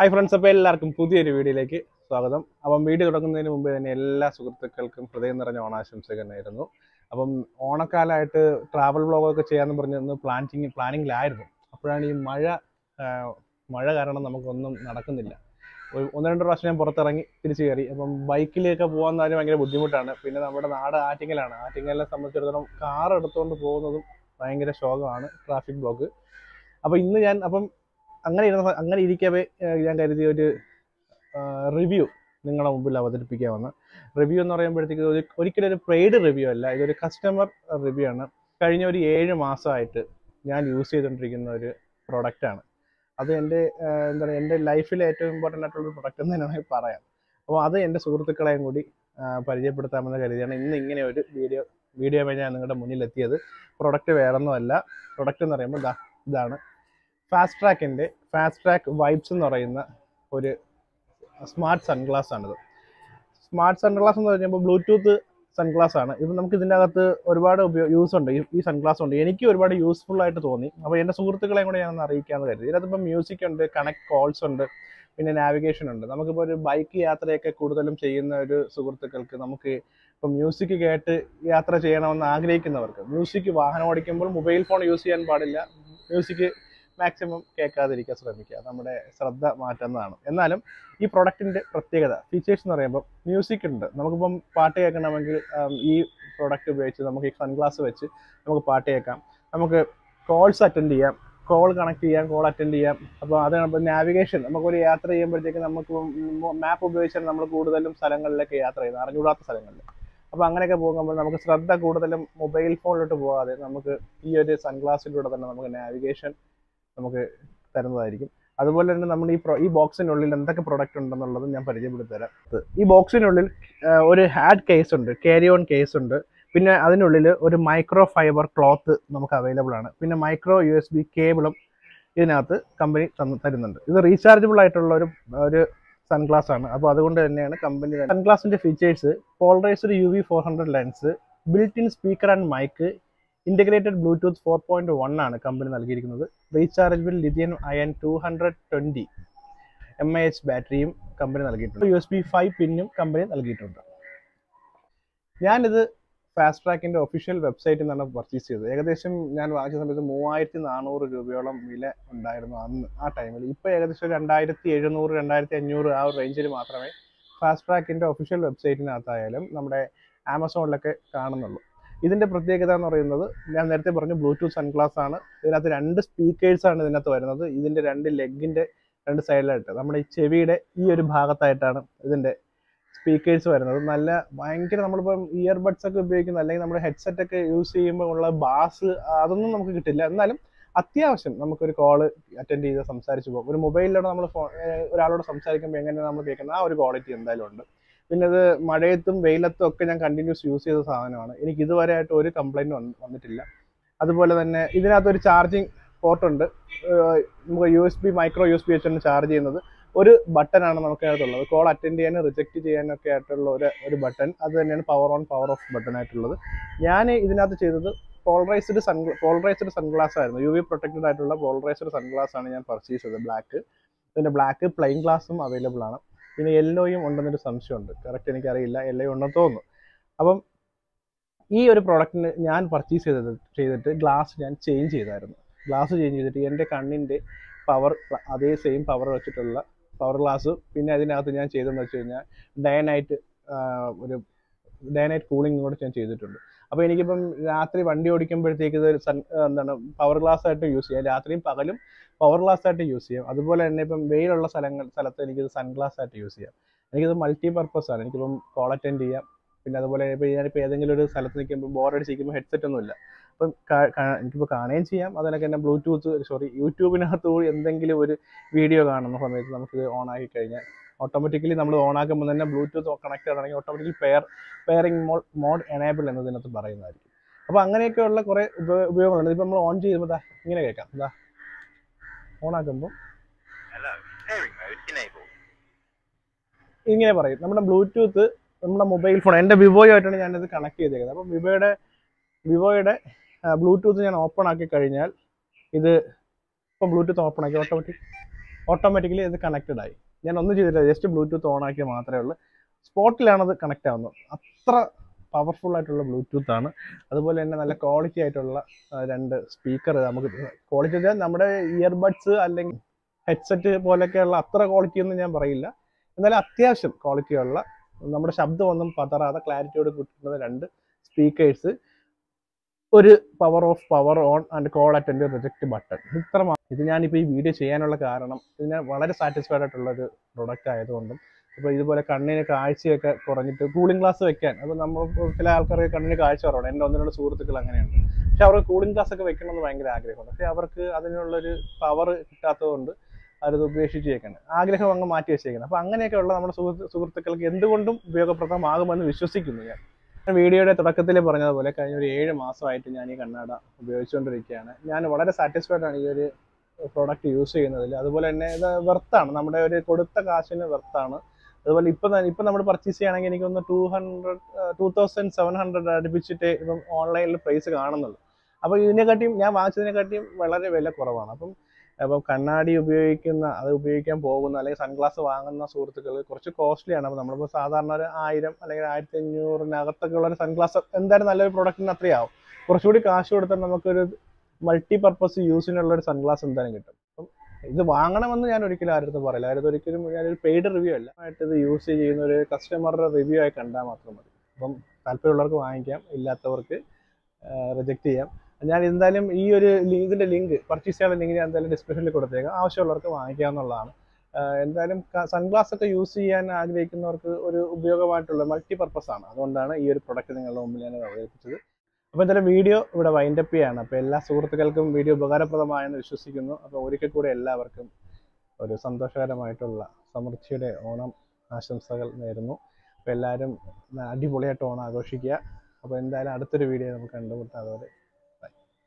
Hi friends അപ്പോൾ എല്ലാവർക്കും പുതിയൊരു വീഡിയോയിലേക്ക് സ്വാഗതം. അപ്പം വീഡിയോ തുടങ്ങുന്നതിന് മുമ്പ് തന്നെ എല്ലാ സുഹൃത്തുക്കൾക്കും ഹൃദയം നിറഞ്ഞ ഓണാശംസകൾ നേരുന്നു. അപ്പം ഓണക്കാലമായിട്ട് ട്രാവൽ വ്ളോഗൊക്കെ ചെയ്യാമെന്ന് പറഞ്ഞൊന്ന് പ്ലാനിങ് പ്ലാനിങ്ങിലായിരുന്നു അപ്പോഴാണ് ഈ മഴ മഴ കാരണം നമുക്കൊന്നും നടക്കുന്നില്ല. ഒന്ന് രണ്ട് പ്രാവശ്യം ഞാൻ പുറത്തിറങ്ങി തിരിച്ചു കയറി. അപ്പം ബൈക്കിലൊക്കെ പോകാൻ തന്നെ ഭയങ്കര ബുദ്ധിമുട്ടാണ്. പിന്നെ നമ്മുടെ നാട് ആറ്റിങ്ങലാണ്. ആറ്റിങ്ങലിനെ സംബന്ധിച്ചിടത്തോളം കാർ എടുത്തുകൊണ്ട് പോകുന്നതും ഭയങ്കര ശോകമാണ് ട്രാഫിക് ബ്ലോക്ക് അപ്പോൾ ഇന്ന് ഞാൻ അപ്പം അങ്ങനെ ഇരുന്ന അങ്ങനെ ഇരിക്കവേ ഞാൻ കരുതിയ ഒരു റിവ്യൂ നിങ്ങളുടെ മുമ്പിൽ അവതരിപ്പിക്കാമെന്ന് റിവ്യൂ എന്ന് പറയുമ്പോഴത്തേക്ക് ഒരു ഒരിക്കലും ഒരു പെയ്ഡ് റിവ്യൂ അല്ല. ഇതൊരു കസ്റ്റമർ റിവ്യൂ ആണ്. കഴിഞ്ഞ ഒരു ഏഴ് മാസമായിട്ട് ഞാൻ യൂസ് ചെയ്തുകൊണ്ടിരിക്കുന്ന ഒരു പ്രൊഡക്റ്റാണ് അത് എന്റെ എന്താ പറയുക എന്റെ ലൈഫിലെ ഏറ്റവും ഇമ്പോർട്ടന്റ് ആയിട്ടുള്ള ഒരു പ്രൊഡക്റ്റ് എന്ന് തന്നെ പറയാം. അപ്പോൾ അത് എന്റെ സുഹൃത്തുക്കളെയും കൂടി പരിചയപ്പെടുത്താമെന്ന് കരുതിയാണ് ഇന്ന് ഇങ്ങനെ ഒരു വീഡിയോ വീഡിയോ ഞാൻ നിങ്ങളുടെ മുന്നിൽ എത്തിയത് പ്രൊഡക്റ്റ് വേറൊന്നുമല്ല. പ്രൊഡക്റ്റ് എന്ന് പറയുമ്പോൾ ഇതാണ് ഫാസ്റ്റ് ട്രാക്കിന്റെ ഫാസ്റ്റ് ട്രാക്ക് വൈബ്സ് എന്ന് പറയുന്ന ഒരു സ്മാർട്ട് സൺഗ്ലാസ് ആണിത്. സ്മാർട്ട് സൺഗ്ലാസ് എന്ന് പറയുമ്പോൾ ബ്ലൂടൂത്ത് സൺഗ്ലാസ് ആണ്. ഇത് നമുക്ക് ഇതിന്റെ അകത്ത് ഒരുപാട് യൂസ് ഉണ്ട്. ഈ- സൺഗ്ലാസ് ഉണ്ട്. എനിക്ക് ഒരുപാട് യൂസ്ഫുൾ ആയിട്ട് തോന്നി. അപ്പോൾ എന്റെ സുഹൃത്തുക്കളെയും കൂടെ ഞാൻ അറിയിക്കാമെന്ന് കരുതി. ഇതിനകത്തിപ്പോൾ മ്യൂസിക് ഉണ്ട് കണക്ട് കോൾസ് ഉണ്ട് പിന്നെ നാവിഗേഷൻ ഉണ്ട്. നമുക്കിപ്പോൾ ഒരു ബൈക്ക് യാത്രയൊക്കെ കൂടുതലും ചെയ്യുന്ന ഒരു സുഹൃത്തുക്കൾക്ക് നമുക്ക് ഇപ്പോൾ മ്യൂസിക് കേട്ട് യാത്ര ചെയ്യണമെന്ന് ആഗ്രഹിക്കുന്നവർക്ക് മ്യൂസിക് വാഹനം ഓടിക്കുമ്പോൾ മൊബൈൽ ഫോൺ യൂസ് ചെയ്യാൻ പാടില്ല. മ്യൂസിക് മാക്സിമം കേൾക്കാതിരിക്കാൻ ശ്രമിക്കുക. നമ്മുടെ ശ്രദ്ധ മാറ്റുന്നതാണ്. എന്നാലും ഈ പ്രൊഡക്റ്റിന്റെ പ്രത്യേകത ഫീച്ചേഴ്സ് എന്ന് പറയുമ്പോൾ മ്യൂസിക് ഉണ്ട്. നമുക്കിപ്പം പാട്ട് കേൾക്കണമെങ്കിൽ ഈ പ്രൊഡക്റ്റ് ഉപയോഗിച്ച് നമുക്ക് ഈ സൺഗ്ലാസ് വെച്ച് നമുക്ക് പാട്ട് കേൾക്കാം. നമുക്ക് കോൾസ് അറ്റൻഡ് ചെയ്യാം. കോൾ കണക്ട് ചെയ്യാം കോൾ അറ്റൻഡ് ചെയ്യാം. അപ്പോൾ അതാണ് നാവിഗേഷൻ നമുക്കൊരു യാത്ര ചെയ്യുമ്പോഴത്തേക്ക് നമുക്ക് മാപ്പ് ഉപയോഗിച്ചാണ് നമ്മൾ കൂടുതലും സ്ഥലങ്ങളിലേക്ക് യാത്ര ചെയ്യുന്നത്. അറിഞ്ഞുകൂടാത്ത സ്ഥലങ്ങളിൽ. അപ്പോൾ അങ്ങനെയൊക്കെ പോകുമ്പോൾ നമുക്ക് ശ്രദ്ധ കൂടുതലും മൊബൈൽ ഫോണിലോട്ട് പോകാതെ നമുക്ക് ഈ ഒരു സൺഗ്ലാസിലൂടെ തന്നെ നമുക്ക് നാവിഗേഷൻ നമുക്ക് തരുന്നതായിരിക്കും. അതുപോലെ തന്നെ നമ്മൾ ഈ ഈ ബോക്സിനുള്ളിൽ എന്തൊക്കെ പ്രൊഡക്റ്റ് ഉണ്ടെന്നുള്ളത് ഞാൻ പരിചയപ്പെടുത്തരാം ഈ ബോക്സിനുള്ളിൽ ഒരു ഹാഡ് കേസ് ഉണ്ട് ക്യാരി ഓൺ കേസ് ഉണ്ട്. പിന്നെ അതിനുള്ളിൽ ഒരു മൈക്രോ ഫൈബർ ക്ലോത്ത് നമുക്ക് അവൈലബിൾ ആണ്. പിന്നെ മൈക്രോ യു എസ് ബി കേബിളും ഇതിനകത്ത് കമ്പനി തരുന്നുണ്ട്. ഇത് റീചാർജബിൾ ആയിട്ടുള്ള ഒരു ഒരു സൺഗ്ലാസ് ആണ്. അപ്പോൾ അതുകൊണ്ട് തന്നെയാണ് company സൺഗ്ലാസിന്റെ features polarised U V four hundred lens built in speaker and mic integrated Bluetooth four point one ആണ് കമ്പനി നൽകിയിരിക്കുന്നത്. Rechargeable lithium ion two hundred twenty M I H ബാറ്ററിയും company നൽകിയിട്ടുണ്ട്. യു എസ് ബി ഫൈവ് പിന്നും company നൽകിയിട്ടുണ്ട്. ഞാനിത് fast ട്രാക്കിന്റെ official വെബ്സൈറ്റിൽ നിന്നാണ് purchase ചെയ്തത്. ഏകദേശം ഞാൻ വാങ്ങിച്ച സമയത്ത് മൂവായിരത്തി നാനൂറ് രൂപയോളം വില ഉണ്ടായിരുന്നു അന്ന് ആ ടൈമിൽ ഇപ്പോൾ ഏകദേശം രണ്ടായിരത്തി എഴുന്നൂറ് രണ്ടായിരത്തി അഞ്ഞൂറ് ആ ഒരു റേഞ്ചിൽ മാത്രമേ ഫാസ്റ്റ് ട്രാക്കിന്റെ ഒഫീഷ്യൽ വെബ്സൈറ്റിനകത്തായാലും നമ്മുടെ ആമസോണിലൊക്കെ കാണുന്നുള്ളൂ. ഇതിന്റെ പ്രത്യേകത എന്ന് പറയുന്നത് ഞാൻ നേരത്തെ പറഞ്ഞു ബ്ലൂടൂത്ത് സൺഗ്ലാസ് ആണ്. ഇതിനകത്ത് രണ്ട് സ്പീക്കേഴ്സ് ആണ് ഇതിനകത്ത് വരുന്നത്. ഇതിന്റെ രണ്ട് ലെഗിന്റെ രണ്ട് സൈഡിലായിട്ട് നമ്മുടെ ഈ ചെവിയുടെ ഈ ഒരു ഭാഗത്തായിട്ടാണ് ഇതിന്റെ സ്പീക്കേഴ്സ് വരുന്നത്. നല്ല ഭയങ്കര നമ്മളിപ്പം ഇയർബഡ്സ് ഒക്കെ ഉപയോഗിക്കുന്ന അല്ലെങ്കിൽ നമ്മുടെ ഹെഡ്സെറ്റ് ഒക്കെ യൂസ് ചെയ്യുമ്പോൾ ഉള്ള ബാസ് അതൊന്നും നമുക്ക് കിട്ടില്ല. എന്നാലും അത്യാവശ്യം നമുക്കൊരു കോൾ അറ്റൻഡ് ചെയ്ത് സംസാരിച്ചു പോകും. ഒരു മൊബൈലിലൂടെ നമ്മൾ ഫോ ഒരാളോട് സംസാരിക്കുമ്പോൾ എങ്ങനെയാണ് നമ്മൾ കേൾക്കുന്നത്? ആ ഒരു ക്വാളിറ്റി എന്തായാലും ഉണ്ട്. പിന്നെ ഇത് മഴയത്തും വെയിലത്തും ഒക്കെ ഞാൻ കണ്ടിന്യൂസ് യൂസ് ചെയ്ത സാധനമാണ്. എനിക്ക് ഇതുവരെ ആയിട്ട് ഒരു കംപ്ലൈന്റ് വന്നിട്ടില്ല. അതുപോലെ തന്നെ ഇതിനകത്ത് ഒരു ചാർജിങ് പോർട്ട് ഉണ്ട് നമുക്ക് U S B micro U S B വെച്ചാണ് ചാർജ് ചെയ്യുന്നത്. ഒരു ബട്ടനാണ് നമുക്ക് അതിനകത്തുള്ളത്. കോൾ അറ്റൻഡ് ചെയ്യാനും റിജക്റ്റ് ചെയ്യാനൊക്കെ ആയിട്ടുള്ള ഒരു ഒരു ബട്ടൺ അത് തന്നെയാണ് power on power off button ആയിട്ടുള്ളത്. ഞാൻ ഇതിനകത്ത് ചെയ്തത് പോളറൈസ്ഡ് സൺ പോളറൈസ്ഡ് സൺഗ്ലാസ് ആയിരുന്നു. യു വി പ്രൊട്ടക്റ്റഡ് ആയിട്ടുള്ള പോളറൈസ്ഡ് സൺഗ്ലാസ് ആണ് ഞാൻ പർച്ചേസ് ചെയ്തത്. ബ്ലാക്ക് ഇതിന്റെ ബ്ലാക്ക് പ്ലെയിൻ ഗ്ലാസും അവൈലബിൾ ആണ്. പിന്നെ യെല്ലോയും ഉണ്ടെന്നൊരു സംശയമുണ്ട്. കറക്റ്റ് എനിക്കറിയില്ല. യെല്ലോ ഉണ്ടെന്ന് തോന്നുന്നു. അപ്പം ഈ ഒരു പ്രോഡക്റ്റിന് ഞാൻ പർച്ചേസ് ചെയ്തത് ചെയ്തിട്ട് ഗ്ലാസ് ഞാൻ ചേഞ്ച് ചെയ്തായിരുന്നു. ഗ്ലാസ് ചേഞ്ച് ചെയ്തിട്ട് എന്റെ കണ്ണിന്റെ പവർ അതേ സെയിം പവർ വെച്ചിട്ടുള്ള പവർ ഗ്ലാസ് പിന്നെ അതിനകത്ത് ഞാൻ ചെയ്തതെന്ന് വെച്ച് കഴിഞ്ഞാൽ ഡേ നൈറ്റ് ഒരു ഡേ നൈറ്റ് കൂളിംഗ് കൂടെ ഞാൻ ചെയ്തിട്ടുണ്ട്. അപ്പോൾ എനിക്കിപ്പം രാത്രി വണ്ടി ഓടിക്കുമ്പോഴത്തേക്ക് സൺ എന്താണ് പവർ ഗ്ലാസ് ആയിട്ട് യൂസ് ചെയ്യാം. രാത്രിയും പകലും പവർ ഗ്ലാസ് ആയിട്ട് യൂസ് ചെയ്യാം. അതുപോലെ തന്നെ ഇപ്പം വെയിലുള്ള സ്ഥലങ്ങൾ സ്ഥലത്ത് എനിക്കിത് സൺഗ്ലാസ് ആയിട്ട് യൂസ് ചെയ്യാം. എനിക്കിത് മൾട്ടി പർപ്പസ് ആണ്. എനിക്കിപ്പം കോൾ അറ്റൻഡ് ചെയ്യാം. പിന്നെ അതുപോലെ ഇപ്പോൾ ഞാനിപ്പോൾ ഏതെങ്കിലും ഒരു സ്ഥലത്ത് നിൽക്കുമ്പോൾ ബോറടിച്ചിരിക്കുമ്പോൾ ഹെഡ്സെറ്റ് ഒന്നുമില്ല. അപ്പം എനിക്കിപ്പോൾ കാണുകയും ചെയ്യാം. അതിനൊക്കെ തന്നെ ബ്ലൂടൂത്ത് സോറി യൂട്യൂബിനകത്ത് എന്തെങ്കിലും ഒരു വീഡിയോ കാണുന്ന സമയത്ത് നമുക്കിത് ഓൺ ആക്കി കഴിഞ്ഞാൽ ഓട്ടോമാറ്റിക്കലി നമ്മൾ ഓൺ ആക്കുമ്പോൾ തന്നെ Bluetooth connect ചെയ്താണെങ്കിൽ automatically pair pairing mode mode enable എന്നതിനകത്ത് പറയുന്നതായിരിക്കും. അപ്പോൾ അങ്ങനെയൊക്കെയുള്ള കുറേ ഉപ- ഉപയോഗങ്ങളുണ്ട്. ഇപ്പം നമ്മൾ ഓൺ ചെയ്യുമ്പോൾ ദാ ഇങ്ങനെ കേൾക്കാം. ദാ ഓൺ ആക്കുമ്പോൾ ഇങ്ങനെ പറയും. നമ്മുടെ ബ്ലൂടൂത്ത് നമ്മുടെ മൊബൈൽ ഫോൺ എന്റെ വിവോയുമായിട്ടാണ് ഞാനിത് കണക്ട് ചെയ്തേക്കുന്നത്. അപ്പം വിവോയുടെ വിവോയുടെ ബ്ലൂടൂത്ത് ഞാൻ ഓപ്പൺ ആക്കി കഴിഞ്ഞാൽ ഇത് ഇപ്പം ബ്ലൂടൂത്ത് ഓപ്പൺ ആക്കി ഓട്ടോമാറ്റിക് ഓട്ടോമാറ്റിക്കലി ഇത് കണക്റ്റഡ് ആയി. ഞാൻ ഒന്നും ചെയ്തില്ല ജസ്റ്റ് ബ്ലൂടൂത്ത് ഓൺ ആക്കി മാത്രമേ ഉള്ളൂ. സ്പോട്ടിലാണത് കണക്റ്റ് ആവുന്നത്. അത്ര പവർഫുൾ ആയിട്ടുള്ള ബ്ലൂടൂത്ത് ആണ്. അതുപോലെ തന്നെ നല്ല ക്വാളിറ്റി ആയിട്ടുള്ള രണ്ട് സ്പീക്കർ നമുക്ക് ക്വാളിറ്റി നമ്മുടെ ഇയർബഡ്സ് അല്ലെങ്കിൽ ഹെഡ്സെറ്റ് പോലെയൊക്കെയുള്ള അത്ര ക്വാളിറ്റി ഒന്നും ഞാൻ പറയില്ല. എന്നാലും അത്യാവശ്യം ക്വാളിറ്റിയുള്ള നമ്മുടെ ശബ്ദമൊന്നും പതറാതെ ക്ലാരിറ്റിയോട് കിട്ടുന്ന രണ്ട് സ്പീക്കേഴ്സ് ഒരു power off power on and call attend reject button ഇത്ര ഇത് ഞാനിപ്പോൾ ഈ വീഡിയോ ചെയ്യാനുള്ള കാരണം ഇത് ഞാൻ വളരെ സാറ്റിസ്ഫൈഡ് ആയിട്ടുള്ള ഒരു പ്രൊഡക്റ്റ് ആയതുകൊണ്ടും ഇപ്പോൾ ഇതുപോലെ കണ്ണിന് കാഴ്ചയൊക്കെ കുറഞ്ഞിട്ട് കൂളിംഗ് ഗ്ലാസ് വെക്കാൻ. അപ്പോൾ നമ്മൾ ചില ആൾക്കാർക്ക് കണ്ണിന് കാഴ്ച കുറവാണ്. എന്റെ ഒന്ന് രണ്ട് സുഹൃത്തുക്കൾ അങ്ങനെയാണ് പക്ഷെ അവർക്ക് കൂളിംഗ് ഗ്ലാസ് ഒക്കെ വെക്കണമെന്ന് ഭയങ്കര ആഗ്രഹമുണ്ട് പക്ഷേ അവർക്ക് അതിനുള്ളൊരു പവർ കിട്ടാത്തതുകൊണ്ട് അവരത് ഉപേക്ഷിച്ച് വെക്കണം ആഗ്രഹം അങ്ങ് മാറ്റി വെച്ചേക്കണം. അപ്പോൾ അങ്ങനെയൊക്കെയുള്ള നമ്മുടെ സുഹൃത്ത് സുഹൃത്തുക്കൾക്ക് എന്തുകൊണ്ടും ഉപയോഗപ്രദമാകുമെന്ന് വിശ്വസിക്കുന്നു ഞാൻ. വീഡിയോയുടെ തുടക്കത്തിൽ പറഞ്ഞതുപോലെ കഴിഞ്ഞ ഒരു ഏഴ് മാസമായിട്ട് ഞാൻ ഈ കണ്ണാട ഉപയോഗിച്ചുകൊണ്ടിരിക്കുകയാണ്. ഞാൻ വളരെ സാറ്റിസ്ഫൈഡ് ആണ് ഈ ഒരു പ്രോഡക്റ്റ് യൂസ് ചെയ്യുന്നതിൽ. അതുപോലെ തന്നെ ഇത് വെർത്താണ് നമ്മുടെ ഒരു കൊടുത്ത കാശിന് വെർത്താണ് അതുപോലെ ഇപ്പം ഇപ്പം നമ്മൾ പർച്ചേസ് ചെയ്യുകയാണെങ്കിൽ എനിക്കൊന്ന് two hundred two thousand seven hundred അടുപ്പിച്ചിട്ട് ഇപ്പം ഓൺലൈനിൽ പ്രൈസ് കാണുന്നുള്ളൂ. അപ്പോൾ ഇതിനെക്കാട്ടിയും ഞാൻ വാങ്ങിച്ചതിനെക്കാട്ടിയും വളരെ വില കുറവാണ്. അപ്പം അപ്പം കണ്ണാടി ഉപയോഗിക്കുന്ന അത് ഉപയോഗിക്കാൻ പോകുന്ന അല്ലെങ്കിൽ സൺഗ്ലാസ് വാങ്ങുന്ന സുഹൃത്തുക്കൾ കുറച്ച് കോസ്റ്റ്ലിയാണ് അപ്പോൾ നമ്മളിപ്പോൾ സാധാരണ ഒരു ആയിരം അല്ലെങ്കിൽ ആയിരത്തി അഞ്ഞൂറിനകത്തൊക്കെ ഉള്ള ഒരു സൺഗ്ലാസ് എന്തായാലും നല്ലൊരു പ്രൊഡക്റ്റിന് അത്രയാവും. കുറച്ചുകൂടി കാശ് കൊടുത്താൽ നമുക്കൊരു മൾട്ടി പർപ്പസ് യൂസിനുള്ള ഒരു സൺഗ്ലാസ് എന്തായാലും കിട്ടും. അപ്പം ഇത് വാങ്ങണമെന്ന് ഞാൻ ഒരിക്കലും ആരുടെ പറയില്ല. ആരും ഒരിക്കലും ഞാനൊരു പെയ്ഡ് റിവ്യൂ അല്ല. ആയിട്ട് ഇത് യൂസ് ചെയ്യുന്ന ഒരു കസ്റ്റമറുടെ റിവ്യൂ ആയി കണ്ടാൽ മാത്രം മതി. അപ്പം താല്പര്യമുള്ളവർക്ക് വാങ്ങിക്കാം. ഇല്ലാത്തവർക്ക് റിജക്റ്റ് ചെയ്യാം. ഞാൻ എന്തായാലും ഈ ഒരു ലിങ്കിന്റെ ലിങ്ക് പർച്ചേസ് ചെയ്യാനുള്ള ലിങ്ക് ഞാൻ എന്തായാലും ഡിസ്ക്രിപ്ഷനിൽ കൊടുത്തേക്കാം. ആവശ്യമുള്ളവർക്ക് വാങ്ങിക്കാവുന്നതാണ്. എന്തായാലും സൺഗ്ലാസ് ഒക്കെ യൂസ് ചെയ്യാൻ ആഗ്രഹിക്കുന്നവർക്ക് ഒരു ഉപയോഗമായിട്ടുള്ള മൾട്ടി പർപ്പസ് ആണ്. അതുകൊണ്ടാണ് ഈ ഒരു പ്രൊഡക്റ്റ് നിങ്ങളുടെ മുമ്പിൽ ഞാൻ അവതരിപ്പിച്ചത്. അപ്പോൾ എന്തായാലും വീഡിയോ ഇവിടെ വൈൻഡപ്പ് ചെയ്യാണ്. അപ്പോൾ എല്ലാ സുഹൃത്തുക്കൾക്കും വീഡിയോ ഉപകാരപ്രദമായെന്ന് വിശ്വസിക്കുന്നു. അപ്പോൾ ഒരിക്കൽ കൂടെ എല്ലാവർക്കും ഒരു സന്തോഷകരമായിട്ടുള്ള സമൃദ്ധിയുടെ ഓണം ആശംസകൾ നേരുന്നു. അപ്പോൾ എല്ലാവരും അടിപൊളിയായിട്ട് ഓണം ആഘോഷിക്കുക. അപ്പോൾ എന്തായാലും അടുത്തൊരു വീഡിയോ നമുക്ക് കണ്ടുമുട്ടാം. അതുപോലെ